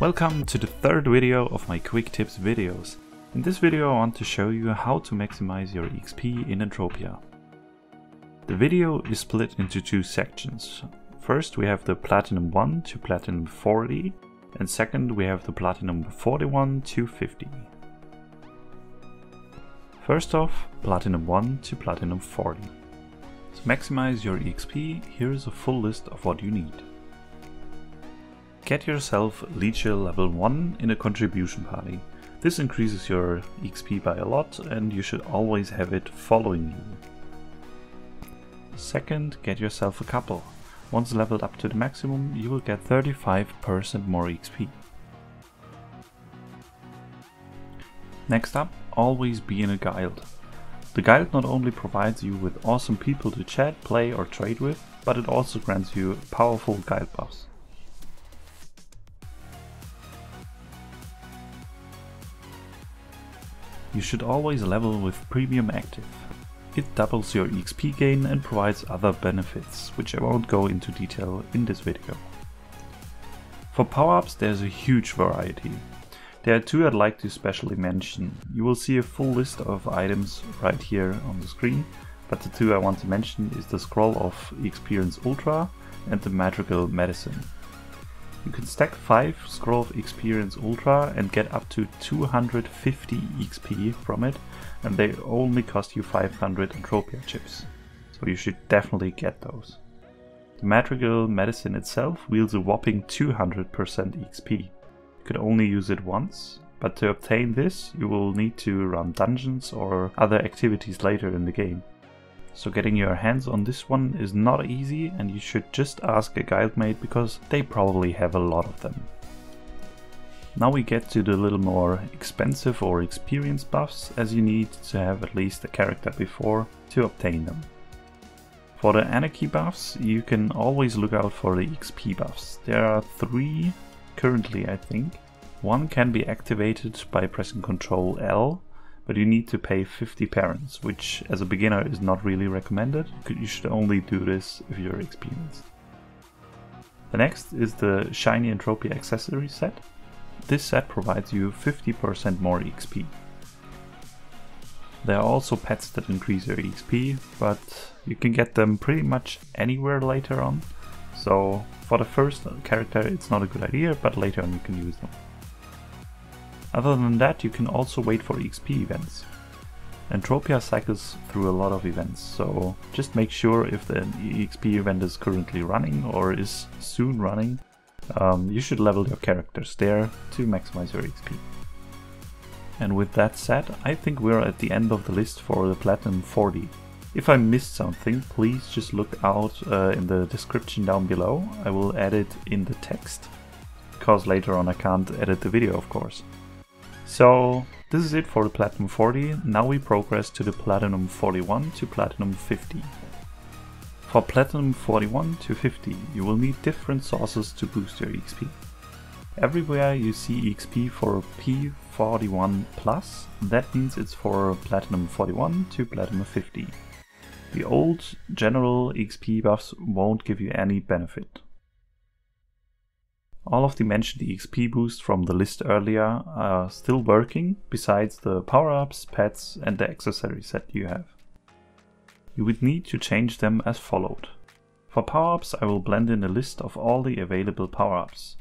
Welcome to the third video of my quick tips videos. In this video I want to show you how to maximize your XP in Entropia. The video is split into two sections. First we have the Platinum 1 to Platinum 40 and second we have the Platinum 41 to 50. First off, Platinum 1 to Platinum 40. To maximize your XP, here is a full list of what you need. Get yourself Leecher level 1 in a contribution party. This increases your XP by a lot and you should always have it following you. Second, get yourself a couple. Once leveled up to the maximum, you will get 35% more XP. Next up, always be in a guild. The guild not only provides you with awesome people to chat, play or trade with, but it also grants you powerful guild buffs. You should always level with Premium Active. It doubles your XP gain and provides other benefits, which I won't go into detail in this video. For power-ups there's a huge variety. There are two I'd like to specially mention. You will see a full list of items right here on the screen, but the two I want to mention is the Scroll of Experience Ultra and the Madrigal Medicine. You can stack 5 Scroll of Experience Ultra and get up to 250 XP from it, and they only cost you 500 Entropia chips. So you should definitely get those. The Madrigal Medicine itself wields a whopping 200% XP. Can only use it once, but to obtain this you will need to run dungeons or other activities later in the game. So getting your hands on this one is not easy and you should just ask a guildmate because they probably have a lot of them. Now we get to the little more expensive or experience buffs as you need to have at least a character before to obtain them. For the anarchy buffs you can always look out for the XP buffs. There are three currently I think. One can be activated by pressing Ctrl L but you need to pay 50 perins, which as a beginner is not really recommended. You should only do this if you're experienced. The next is the Shiny Entropy accessory set. This set provides you 50% more XP. There are also pets that increase your XP, but you can get them pretty much anywhere later on. So for the first character it's not a good idea, but later on you can use them. Other than that, you can also wait for XP events. Entropia cycles through a lot of events, so just make sure if the EXP event is currently running or is soon running, um, you should level your characters there to maximize your XP. And with that said, I think we're at the end of the list for the Platinum 40. If I missed something, please just look out uh, in the description down below. I will add it in the text, because later on I can't edit the video of course. So this is it for the Platinum 40, now we progress to the Platinum 41 to Platinum 50. For Platinum 41 to 50 you will need different sources to boost your XP. Everywhere you see XP for P41 plus, that means it's for Platinum 41 to Platinum 50. The old general XP buffs won't give you any benefit. All of the mentioned EXP boosts from the list earlier are still working, besides the power-ups, pets and the accessory set you have. You would need to change them as followed. For power-ups I will blend in a list of all the available power-ups.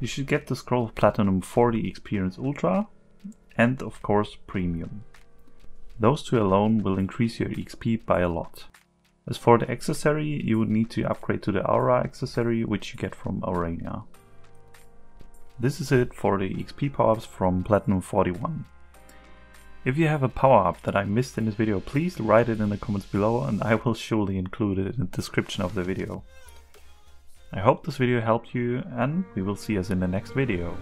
You should get the Scroll of Platinum 40 Experience Ultra and of course Premium. Those two alone will increase your XP by a lot. As for the accessory, you would need to upgrade to the Aura accessory which you get from Aurania. This is it for the XP power-ups from Platinum 41. If you have a power-up that I missed in this video, please write it in the comments below and I will surely include it in the description of the video. I hope this video helped you and we will see us in the next video.